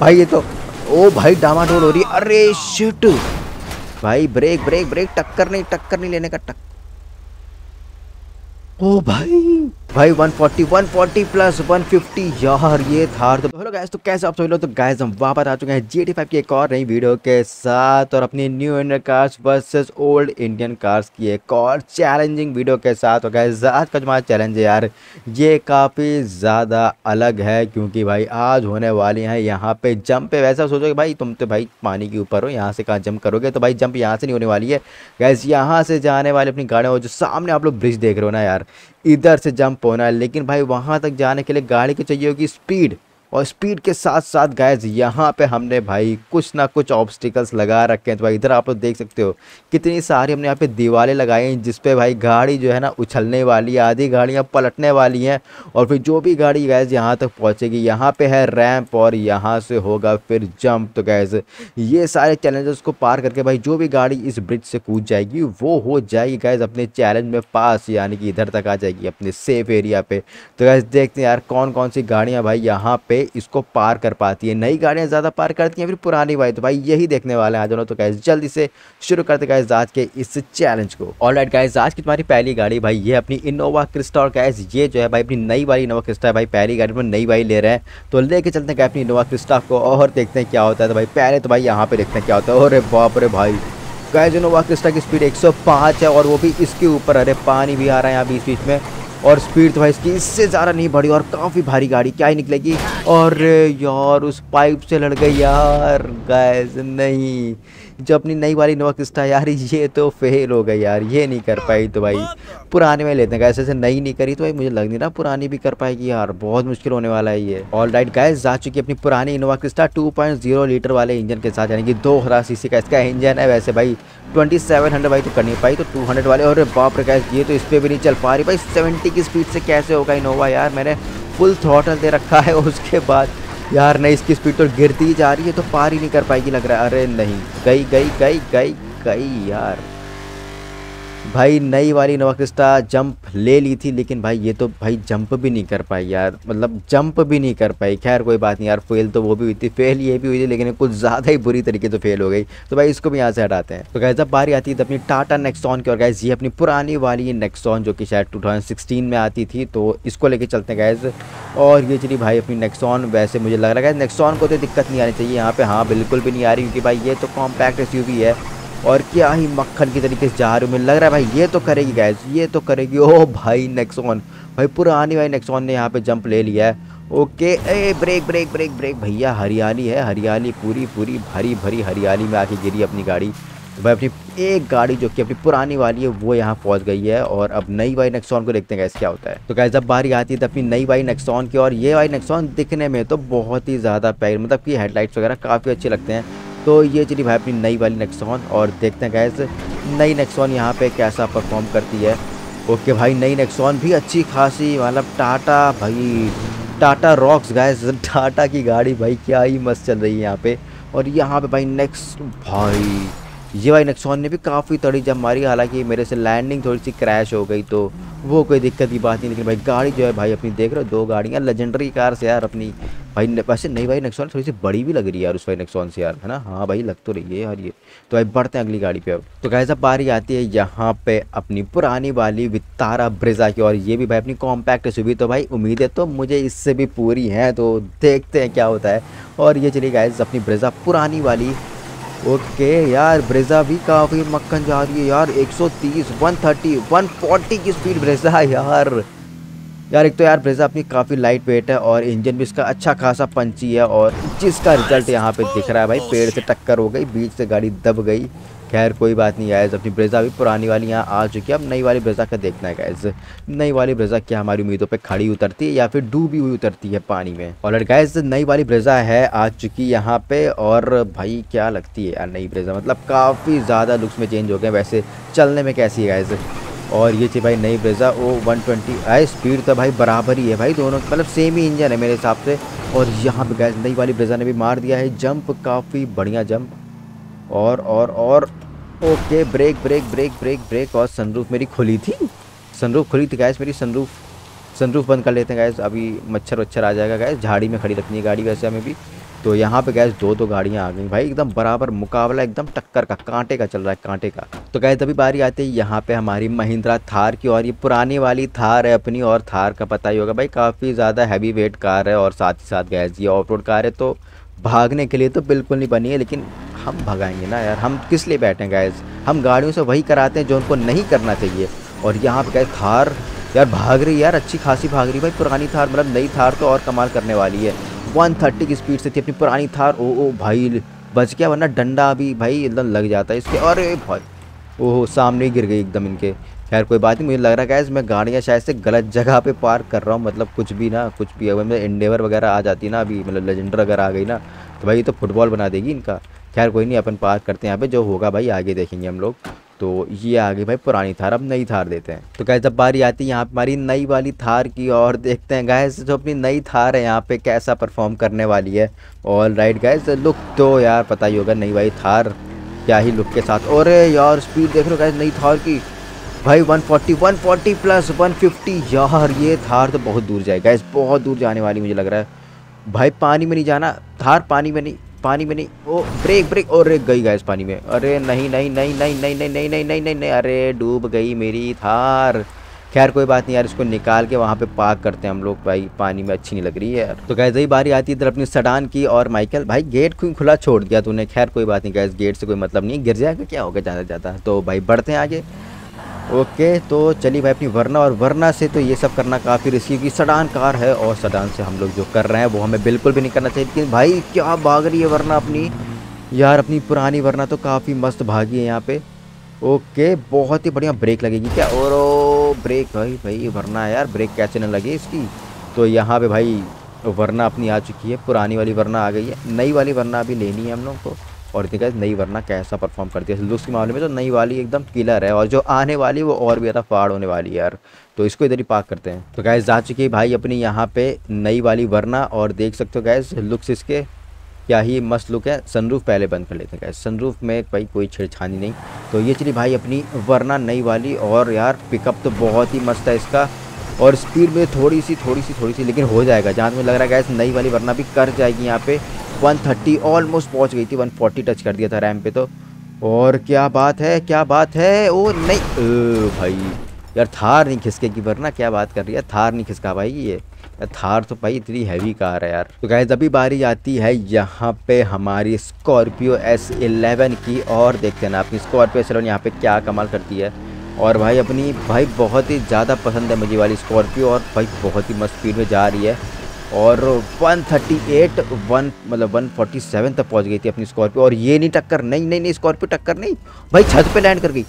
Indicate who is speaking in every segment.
Speaker 1: भाई, ये तो ओ भाई, डामाडोल हो रही है। अरे शिट भाई ब्रेक ब्रेक ब्रेक टक्कर नहीं टक्कर नहीं लेने का टक्कर ओ भाई। भाई, 140 140 प्लस 150, यार, ये थार तो हेलो गाइस तो कैसे आप सभी लोग? तो गाइस हम वापस आ चुके हैं GT5 की एक और नई वीडियो के साथ और अपनी new Indian cars versus old Indian cars की एक और चैलेंजिंग वीडियो के साथ। और गाइस आज का जो हमारा चैलेंज है यार, ये काफ़ी ज़्यादा अलग है क्योंकि भाई, आज होने वाली हैं यहाँ पे जंप पे। वैसा सोचोगे, भाई, तुम तो भाई पानी के ऊपर हो, यहाँ से कहाँ जंप करोगे? तो भाई जंप यहाँ से नहीं होने वाली है। गैस यहाँ से जाने वाली अपनी गाड़ियों जो सामने आप लोग ब्रिज देख रहे हो ना यार इधर से जंप होना है, लेकिन भाई वहाँ तक जाने के लिए गाड़ी की चाहिए होगी स्पीड। और स्पीड के साथ साथ गैस यहाँ पे हमने भाई कुछ ना कुछ ऑब्स्टिकल्स लगा रखे हैं। तो भाई इधर आप लोग देख सकते हो, कितनी सारी हमने यहाँ पे दीवारें लगाई हैं जिसपे भाई गाड़ी जो है ना उछलने वाली है, आधी गाड़ियाँ पलटने वाली हैं। और फिर जो भी गाड़ी गैस यहाँ तक पहुँचेगी, यहाँ पे है रैंप और यहाँ से होगा फिर जंप तो गैस ये सारे चैलेंजेस को पार करके भाई जो भी गाड़ी इस ब्रिज से कूद जाएगी, वो हो जाएगी गैस अपने चैलेंज में पास, यानी कि इधर तक आ जाएगी अपने सेफ़ एरिया पे। तो गैस देखते हैं यार कौन कौन सी गाड़ियाँ भाई यहाँ पे इसको पार कर पाती है। नई गाड़ियाँ ज़्यादा पार करती हैं, फिर पुरानी वाली तो भाई, यही देखने वाले हैं आज दोनों। तो गैस जल्दी से शुरू करते गैस आज के इस चैलेंज को। ऑल राइट गैस आज की तुम्हारी पहली गाड़ी भाई, ये अपनी इनोवा क्रिस्टा और गैस ये जो है भाई, अपनी नई वाली इनोवा क्रिस्टा है भाई, पहली गाड़ी में नई वाली ले रहे हैं। तो लेके चलते हैं अपनी इनोवा क्रिस्टा को और देखते हैं क्या होता है। तो भाई, पहले तो भाई, यहाँ पे देखते हैं क्या होता है। अरे बाप रे भाई। गैस इनोवा क्रिस्टा की स्पीड 105 है और वो भी इसके ऊपर। अरे, पानी भी आ रहा है यहाँ बीच बीच में। और स्पीड तो भाई इसकी इससे ज़्यादा नहीं बढ़ी और काफ़ी भारी गाड़ी क्या ही निकलेगी। और यार, उस पाइप से लड़ गई यार। गैस नहीं। जो अपनी नई वाली नोवा किस्टा यार, ये तो फेल हो गई यार, ये नहीं कर पाई तो भाई, पुराने में लेते हैं। गैस ऐसे नई नहीं करी तो भाई मुझे लग नहीं रहा पुरानी भी कर पाएगी यार, बहुत मुश्किल होने वाला है ये। ऑल राइट गैस जा चुकी अपनी पुरानी इनोवा क्रिस्टा 2.0 लीटर वाले इंजन के साथ, यानी कि दो हज़ार सी का इसका इंजन है। वैसे भाई ट्वेंटी सेवन हंड्रेड भाई तो कर नहीं पाई तो टू हंड्रेड वाले, और बाप रे गैस ये तो इस पर भी नहीं चल पा रही। भाई सेवेंटी की स्पीड से कैसे होगा इनोवा यार? मैंने फुल थ्रॉटल दे रखा है, उसके बाद यार, नहीं, इसकी स्पीड तो गिरती जा रही है तो पार ही नहीं कर पाएगी, लग रहा है। अरे नहीं, गई गई गई गई गई यार। भाई नई वाली नोवा क्रिस्टा जंप ले ली थी, लेकिन भाई ये तो भाई जंप भी नहीं कर पाई यार। मतलब जंप भी नहीं कर पाई। खैर, कोई बात नहीं यार फेल तो वो भी हुई थी फेल ये भी हुई थी, लेकिन कुछ ज़्यादा ही बुरी तरीके से तो फेल हो गई। तो भाई इसको भी यहाँ से हटाते हैं। तो गैस अब बारी आती है तो अपनी टाटा नेक्सॉन की, और गैस ये अपनी पुरानी वाली नेक्सॉन जो कि शायद टू में आती थी तो इसको लेके चलते हैं गैस और ये चली भाई अपनी नेक्सॉन वैसे मुझे लग रहा है नेक्सॉन को तो दिक्कत नहीं आनी चाहिए। यहाँ पे हाँ बिल्कुल भी नहीं आ रही, क्योंकि भाई ये तो कॉम्पैक्ट एस है। और क्या ही मक्खन की तरीके से जा रही हूँ लग रहा है भाई, ये तो करेगी गैस ये तो करेगी। ओ भाई नेक्सॉन भाई, पुरानी भाई नेक्सॉन ने यहाँ पे जंप ले लिया है। ओके, ए ब्रेक ब्रेक ब्रेक ब्रेक भैया, हरियाली है, हरियाली पूरी पूरी भरी भरी हरियाली में आके गिरी अपनी गाड़ी। तो भाई, अपनी एक गाड़ी जो कि अपनी पुरानी वाली है, वो यहाँ पहुँच गई है और अब नई वाई नेक्सॉन को देखते हैं गैस क्या होता है। तो गैस जब बारी आती है तो अपनी नई वाई नेक्सॉन की और ये वाई नेक्सॉन दिखने में तो बहुत ही ज़्यादा पैर मतलब कि हेडलाइट्स वगैरह काफ़ी अच्छे लगते हैं। तो ये चली भाई अपनी नई वाली नेक्सॉन और देखते हैं गैस नई नेक्सॉन यहाँ पे कैसा परफॉर्म करती है। ओके भाई, नई नेक्सॉन भी अच्छी खासी मतलब टाटा भाई टाटा रॉक्स गैस टाटा की गाड़ी भाई क्या ही मस्त चल रही है यहाँ पे। और यहाँ पे भाई नेक्स्ट भाई ये भाई नेक्सॉन ने भी काफ़ी तड़ी जब मारी, हालाँकि मेरे से लैंडिंग थोड़ी सी क्रैश हो गई तो वो कोई दिक्कत की बात नहीं, लेकिन भाई गाड़ी जो है भाई अपनी देख रहे हो, दो गाड़ियाँ लेजेंडरी कार से यार अपनी। भाई वैसे नई भाई नेक्सॉन थोड़ी सी बड़ी भी लग रही है यार उस भाई नेक्सॉन से यार, है ना? हाँ भाई लग तो रही है यार ये। तो भाई बढ़ते हैं अगली गाड़ी पे अब। तो कैसा बारी आती है यहाँ पे अपनी पुरानी वाली वितारा ब्रिजा की, और ये भी भाई अपनी कॉम्पैक्ट सुबह तो भाई उम्मीद तो मुझे इससे भी पूरी है तो देखते हैं क्या होता है। और ये चली गाइज़ अपनी ब्रिजा पुरानी वाली ओके यार, ब्रेजा भी काफ़ी मक्खन जा रही है यार। 130 130 140 की स्पीड ब्रेजा यार। यार, एक तो यार, ब्रेजा अपनी काफ़ी लाइट वेट है और इंजन भी इसका अच्छा खासा पंची है और जिसका रिज़ल्ट यहाँ पे दिख रहा है भाई, पेड़ से टक्कर हो गई, बीच से गाड़ी दब गई। खैर, कोई बात नहीं आया अपनी ब्रेजा भी पुरानी वाली यहाँ आ चुकी है। अब नई वाली ब्रेजा का देखना है गैस नई वाली ब्रेजा क्या हमारी उम्मीदों पे खड़ी उतरती है या फिर डूबी हुई उतरती है पानी में? और गैस नई वाली ब्रेजा है, आ चुकी यहाँ पे, और भाई क्या लगती है यार नई ब्रेजा मतलब काफ़ी ज़्यादा लुक्स में चेंज हो गए वैसे चलने में कैसी है गैस और ये थी भाई नई ब्रेजा ओ 120 आई स्पीड तो भाई बराबर ही है भाई, दोनों मतलब सेम ही इंजन है मेरे हिसाब से। और यहाँ पे गैस नई वाली ब्रेजा ने भी मार दिया है। जंप काफ़ी बढ़िया जंप और और और, okay brake brake brake brake brake और सनरूफ मेरी खुली थी। सनरूफ खुली थी गैस मेरी सनरूफ सनरूफ बंद कर लेते हैं गैस अभी मच्छर वच्छर आ जाएगा गैस झाड़ी में खड़ी रखनी है गाड़ी वैसे हमें भी। तो यहाँ पे गैस दो दो गाड़ियाँ आ गई। भाई, एकदम बराबर मुकाबला, एकदम टक्कर का, कांटे का चल रहा है, कांटे का। तो गैस अभी बारी आती है, यहाँ पे हमारी महिंद्रा थार की, और ये पुरानी वाली थार है, अपनी और थार का पता ही होगा। भाई, काफ़ी ज़्यादा हैवी वेट कार है, और साथ ही साथ गैस ये ऑफ़ रोड कार है तो भागने के लिए तो बिल्कुल नहीं बनी है, लेकिन हम भगाएँगे ना यार। हम किस लिए बैठे हैं गैस हम गाड़ियों से वही कराते हैं जो उनको नहीं करना चाहिए। और यहाँ पे गैस थार, यार भाग रही यार, अच्छी खासी भाग रही भाई, पुरानी थार मतलब नई थार तो और कमाल करने वाली है। 130 की स्पीड से थी अपनी पुरानी थार। ओ ओ, भाई, बच गया वरना डंडा भी, भाई, एकदम लग जाता है इसके। अरे भाई, ओहो, सामने ही गिर गई एकदम इनके। खैर, कोई बात नहीं, मुझे लग रहा है मैं गाड़ियाँ शायद से गलत जगह पे पार्क कर रहा हूँ मतलब कुछ भी ना, कुछ भी, अगर मैं इंडेवर वगैरह आ जाती ना, अभी मतलब लेजेंडर अगर आ गई ना तो भाई तो फुटबॉल बना देगी इनका। खैर, कोई नहीं, अपन पार्क करते हैं यहाँ पे, जो होगा भाई, आगे देखेंगे हम लोग। तो ये आ गई भाई पुरानी थार, अब नई थार देते हैं। तो गैस जब बारी आती है यहाँ हमारी नई वाली थार की और देखते हैं गैस जो अपनी नई थार है यहाँ पे कैसा परफॉर्म करने वाली है। ऑल राइट गैस लुक तो यार, पता ही होगा नई वाली थार, क्या ही लुक के साथ। और यार स्पीड देख लो गैस नई थार की। भाई 140 140 प्लस 150 यार ये थार तो बहुत दूर जाएगा इस बहुत दूर जाने वाली मुझे लग रहा है भाई पानी में नहीं जाना थार पानी में नहीं पानी में नहीं ओ ब्रेक ब्रेक और गई गैस पानी में अरे नहीं नहीं नहीं नहीं नहीं नहीं नहीं नहीं नहीं नहीं नहीं अरे डूब गई मेरी थार खैर कोई बात नहीं यार इसको निकाल के वहाँ पे पार्क करते हैं हम लोग भाई पानी में अच्छी नहीं लग रही है यार तो गैस यही बारी आती है इधर अपनी सडान की और माइकल भाई गेट क्यों खुला छोड़ दिया तूने खैर कोई बात नहीं गैस गेट से कोई मतलब नहीं गिर जाएगा क्या होगा ज़्यादा ज़्यादा तो भाई बढ़ते हैं आगे ओके तो चलिए भाई अपनी वरना, और वरना से तो ये सब करना काफ़ी रिस्की की सडान कार है, और सडान से हम लोग जो कर रहे हैं, वो हमें बिल्कुल भी नहीं करना चाहिए। लेकिन भाई, क्या भाग रही है वरना अपनी? यार, अपनी पुरानी वरना तो काफ़ी मस्त भागी है यहाँ पे। ओके, बहुत ही बढ़िया ब्रेक लगेगी क्या? और, ओ, ब्रेक, भाई भाई वरना यार, ब्रेक कैसे न लगे इसकी। तो यहाँ पे भाई, वरना अपनी आ चुकी है, पुरानी वाली वरना आ गई है। नई वाली वरना अभी लेनी है हम लोग को। और इतनी गैस नई वरना कैसा परफॉर्म करती है? लुक्स के मामले में तो नई वाली एकदम किलर है और जो आने वाली वो और भी ज़्यादा फाड़ होने वाली है यार। तो इसको इधर ही पार्क करते हैं। तो गैस जा चुकी है भाई अपनी यहाँ पे नई वाली वरना और देख सकते हो गैस लुक्स इसके क्या ही मस्त लुक है। सनरूफ पहले बंद कर लेते हैं गैस सनरूफ में भाई कोई छेड़छानी नहीं। तो ये चलिए भाई अपनी वरना नई वाली और यार पिकअप तो बहुत ही मस्त है इसका। और स्पीड में थोड़ी सी थोड़ी सी थोड़ी सी लेकिन हो जाएगा। जहाँ मुझे लग रहा है गैस नई वाली वरना भी कर जाएगी यहाँ पे। 130 ऑलमोस्ट पहुँच गई थी 140 टच कर दिया था रैम पे तो। और क्या बात है, क्या बात है, ओ नहीं, ओ भाई, यार थार नहीं खिसकेगी, वरना क्या बात कर रही है थार नहीं खिसका भाई ये। थार तो भाई इतनी हैवी कार है यार। तो गैस अभी बारी आती है यहाँ पे हमारी स्कॉर्पियो एस इलेवन की, और देखते हैं ना अपनी स्कॉर्पियो एस यहाँ पे क्या कमाल करती है। और भाई अपनी, भाई बहुत ही ज़्यादा पसंद है मुझे वाली स्कॉर्पियो और भाई बहुत ही मस्त स्पीड में जा रही है। और 138 वन मतलब 147 तक पहुँच गई थी अपनी स्कॉर्पियो और ये नहीं टक्कर, नहीं नहीं नहीं स्कॉर्पियो टक्कर नहीं। भाई छत पे लैंड कर गई।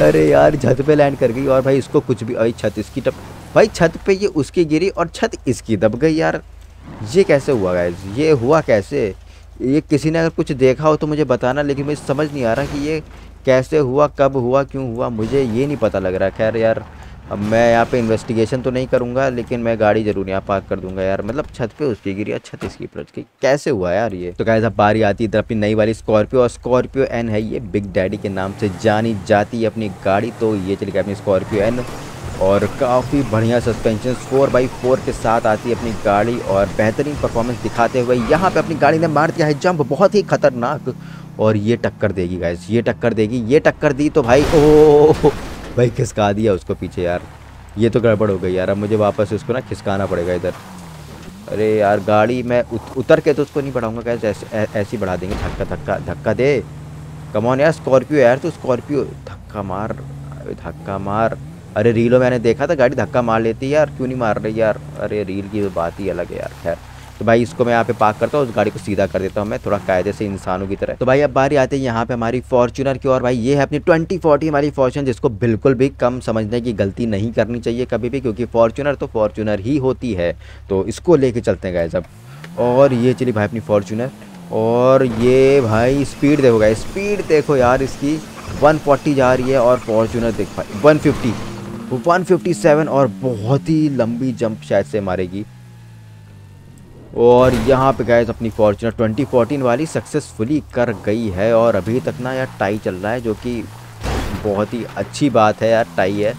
Speaker 1: अरे यार, छत पे लैंड कर गई और भाई इसको कुछ भी भाई छत इसकी टप, भाई छत पे ये उसकी गिरी और छत इसकी दब गई यार। ये कैसे हुआ गाइज़ ये हुआ कैसे? ये किसी ने अगर कुछ देखा हो तो मुझे बताना, लेकिन मुझे समझ नहीं आ रहा कि ये कैसे हुआ, कब हुआ, क्यों हुआ, मुझे ये नहीं पता लग रहा। खैर यार अब मैं यहाँ पे इन्वेस्टिगेशन तो नहीं करूँगा, लेकिन मैं गाड़ी ज़रूर यहाँ पार्क कर दूँगा यार। मतलब छत पे उसकी गिरी और छत इसकी पलट गई कैसे हुआ यार ये? तो कैसे बारी आती है इधर अपनी नई वाली स्कॉर्पियो और स्कॉर्पियो एन है ये बिग डैडी के नाम से जानी जाती है अपनी गाड़ी। तो ये चली गई अपनी स्कॉर्पियो एन और काफ़ी बढ़िया सस्पेंशन फोर बाई फोर के साथ आती है अपनी गाड़ी, और बेहतरीन परफॉर्मेंस दिखाते हुए यहाँ पे अपनी गाड़ी ने मार दिया है जंप बहुत ही खतरनाक। और ये टक्कर देगी गैस ये टक्कर देगी, ये टक्कर दी तो भाई ओ भाई खिसका दिया उसको पीछे यार। ये तो गड़बड़ हो गई यार अब मुझे वापस उसको ना खिसकाना पड़ेगा इधर। अरे यार गाड़ी मैं उत, उतर के तो उसको नहीं बढ़ाऊँगा कैसे ऐसे ऐसे ही बढ़ा देंगे? धक्का धक्का धक्का दे। कमौन यार स्कॉर्पियो यार तो स्कॉर्पियो धक्का मार धक्का मार। अरे रीलो मैंने देखा था गाड़ी धक्का मार लेती यार क्यों नहीं मार रही यार? अरे रील की तो बात ही अलग है यार खैर। तो भाई इसको मैं यहाँ पे पार्क करता हूँ, उस गाड़ी को सीधा कर देता हूँ मैं, थोड़ा कायदे से इंसानों की तरह। तो भाई अब बारी आते हैं यहाँ पे हमारी फॉर्चूनर की और भाई ये है अपनी ट्वेंटी फोर्टी हमारी फॉर्चूनर जिसको बिल्कुल भी कम समझने की गलती नहीं करनी चाहिए कभी भी, क्योंकि फॉर्चूनर तो फॉर्चूनर ही होती है। तो इसको लेके चलते गाइज़ अब। और ये चली भाई अपनी फॉर्चूनर और ये भाई स्पीड देखो गाइज़ स्पीड देखो यार इसकी। 140 जा रही है और फॉर्चूनर देख भाई 150 157 और बहुत ही लंबी जंप शायद से मारेगी। और यहाँ पे गए अपनी फॉर्चुनर 2014 वाली सक्सेसफुली कर गई है और अभी तक ना यार टाई चल रहा है, जो कि बहुत ही अच्छी बात है यार टाई है।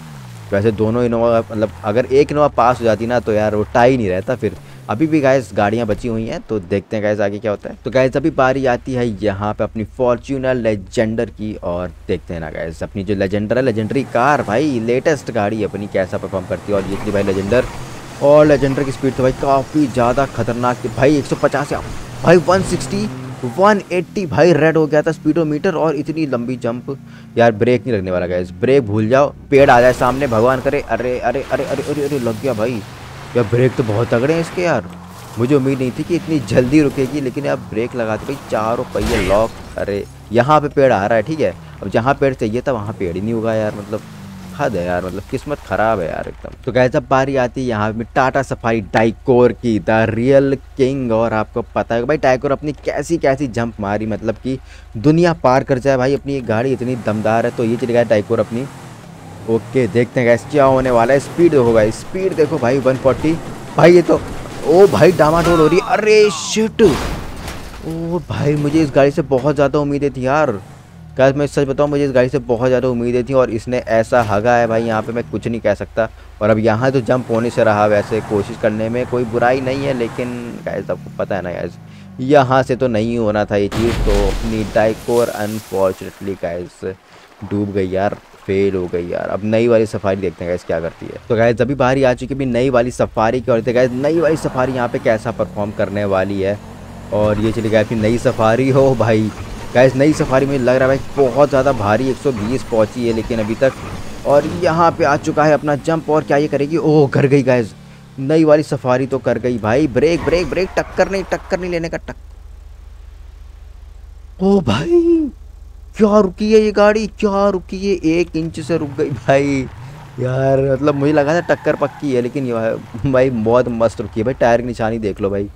Speaker 1: वैसे दोनों इनोवा मतलब अगर एक इनोवा पास हो जाती ना तो यार वो टाई नहीं रहता फिर। अभी भी गैस गाड़ियाँ बची हुई हैं तो देखते हैं गैस आगे क्या होता है। तो गैस अभी बारी आती है यहाँ पे अपनी फॉर्च्यूनर लेजेंडर की, और देखते हैं ना गैस अपनी जो लेजेंडर है लेजेंडरी कार भाई लेटेस्ट गाड़ी अपनी कैसा परफॉर्म करती है, और ये भाई लेजेंडर और लेजेंडर की स्पीड तो भाई काफ़ी ज़्यादा खतरनाक थी। भाई एक सौ पचास भाई वन 180 भाई रेड हो गया था स्पीडोमीटर और इतनी लंबी जंप यार ब्रेक नहीं लगने वाला गया ब्रेक भूल जाओ। पेड़ आ जाए सामने, भगवान करे, अरे अरे अरे अरे अरे अरे, लग गया भाई। यार ब्रेक तो बहुत तगड़े हैं इसके यार। मुझे उम्मीद नहीं थी कि इतनी जल्दी रुकेगी, लेकिन यार ब्रेक लगाते भाई, चारों पहिए लॉक अरे, यहाँ पे पेड़ आ रहा है, ठीक है? अब जहाँ पेड़ चाहिए था, वहाँ पेड़ ही नहीं होगा यार मतलब। हद है यार मतलब किस्मत ख़राब है यार एकदम। तो गैस अब बारी आती है यहाँ टाटा सफारी डाइकोर की द रियल किंग और आपको पता है भाई डाइकोर अपनी कैसी कैसी जंप मारी मतलब कि दुनिया पार कर जाए भाई, अपनी गाड़ी इतनी दमदार है तो ये चली गया डाइकोर अपनी ओके देखते हैं गैस क्या होने वाला है। स्पीड देखो भाई स्पीड देखो भाई वन भाई ये तो ओ भाई डामाडोल हो रही अरे शिट ओ भाई, मुझे इस गाड़ी से बहुत ज़्यादा उम्मीदें थी यार। क्या मैं सच बताऊँ, मुझे इस गाड़ी से बहुत ज़्यादा उम्मीदें थी और इसने ऐसा हगा है भाई, यहाँ पे मैं कुछ नहीं कह सकता। और अब यहाँ तो जंप होने से रहा वैसे कोशिश करने में, कोई बुराई नहीं है, लेकिन गैस आपको पता है ना गैस यहाँ से तो नहीं होना था ये चीज़ तो अपनी डाइकोर अनफॉर्चुनेटली गैस डूब गई यार फेल हो गई यार। अब नई वाली सफारी देखते हैं गैस क्या करती है। तो गैस अभी बाहरी आ चुकी भी नई वाली सफारी की और गैस नई वाली सफारी यहाँ पे कैसा परफॉर्म करने वाली है। और ये चली गई अपनी नई सफारी हो भाई गैस नई सफारी में लग रहा है भाई, बहुत ज़्यादा भारी 120 पहुँची है लेकिन अभी तक। और यहाँ पे आ चुका है अपना जंप और क्या ये करेगी? ओह कर गई गैस नई वाली सफारी तो कर गई भाई। ब्रेक ब्रेक ब्रेक टक्कर नहीं टक्कर नहीं लेने का टक ओ भाई, क्या रुकी है ये गाड़ी? क्या रुकी है? एक इंच से रुक गई भाई। यार मतलब मुझे लगा था टक्कर पक्की है, लेकिन भाई बहुत मस्त रुकी है। भाई टायर की निशानी देख लो भाई।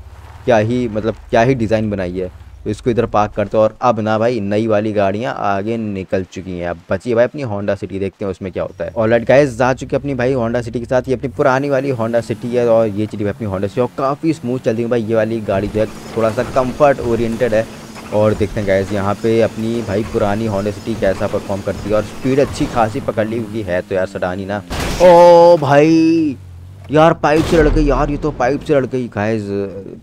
Speaker 1: क्या ही मतलब क्या ही डिज़ाइन बनाई है। इसको इधर पार्क करते और अब ना भाई, नई वाली गाड़ियाँ आगे निकल चुकी हैं। अब बची भाई अपनी होंडा सिटी देखते हैं उसमें क्या होता है। और लाइट गाइस जा चुकी अपनी भाई होंडा सिटी के साथ। ये अपनी पुरानी वाली होंडा सिटी है और ये चली भाई अपनी होंडा सिटी और काफ़ी स्मूथ चलती है भाई, ये वाली गाड़ी जो है थोड़ा सा कंफर्ट ओरिएंटेड है। और देखते हैं गैस यहाँ पे अपनी भाई पुरानी होंडा सिटी कैसा परफॉर्म करती है। और स्पीड अच्छी खासी पकड़ ली हुई है तो यार सडानी ना। ओ भाई यार पाइप से लड़ गई यार ये तो पाइप से लड़ गई गाइस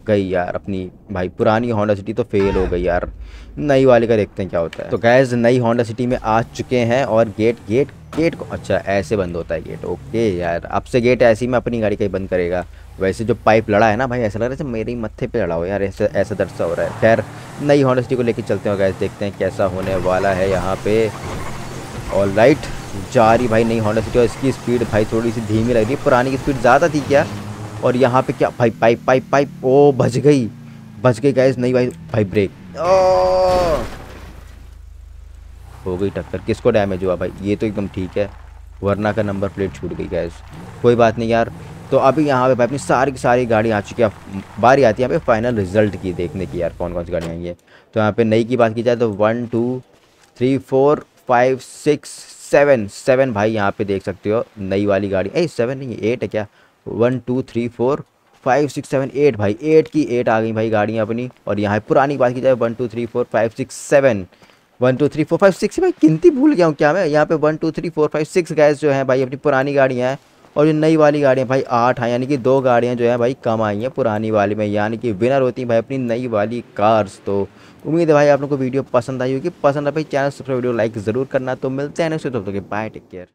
Speaker 1: गई यार अपनी भाई, पुरानी होंडा सिटी तो फेल हो गई यार। नई वाले का देखते हैं क्या होता है। तो गैस नई होंडा सिटी में आ चुके हैं और गेट गेट गेट को अच्छा ऐसे बंद होता है गेट ओके यार। अब से गेट ऐसे ही मैं अपनी गाड़ी का ही बंद करेगा। वैसे जो पाइप लड़ा है ना भाई, ऐसा लग रहा है मेरे ही मत्थे पे लड़ा हो यार, ऐसा ऐसा दर्शा हो रहा है। खैर, नई होंडा सिटी को लेकर चलते हैं गैस देखते हैं कैसा होने वाला है यहाँ पे। ऑल राइट जा रही भाई नहीं होंडा सिटी और इसकी स्पीड भाई थोड़ी सी धीमी लग रही है। पुरानी की स्पीड ज़्यादा थी क्या? और यहाँ पे क्या? भाई पाइप पाइप पाइप ओ बच गई। बच गई गैस नहीं भाई भाई ब्रेक हो गई टक्कर। किसको डैमेज हुआ भाई? ये तो एकदम ठीक है। वरना का नंबर प्लेट छूट गई गैस कोई बात नहीं यार। तो अभी यहाँ पे भाई अपनी सारी की सारी गाड़ी आ चुकी है। बारी आती है यहाँ पे फाइनल रिज़ल्ट की, देखने की यार कौन कौन सी गाड़ियाँ आई है। तो यहाँ पे नई की बात की जाए तो one two three four five six seven seven भाई यहाँ पे देख सकते हो, नई वाली गाड़ी। ए सेवन नहीं है एट है क्या? One two three four five six seven eight भाई। एट की एट आ गई भाई गाड़ियाँ अपनी, और यहाँ पुरानी बात की जाए one two three four five six seven one two three four five six भाई, गिनती भूल गया हूँ क्या मैं? यहाँ पे one two three four five six gas जो है भाई, अपनी पुरानी गाड़ियाँ हैं। और जो नई वाली गाड़ियाँ, भाई आठ हैं, यानी कि दो गाड़ियाँ जो है भाई कम आई हैं पुरानी वाली में, यानी कि विनर होती हैं भाई अपनी नई वाली कार्स तो। उम्मीद है भाई आप लोग को वीडियो पसंद आई होगी, पसंद आई चैनल सब्सक्राइब, वीडियो लाइक ज़रूर करना तो मिलते हैं नेक्स्ट तो बाय टेक केयर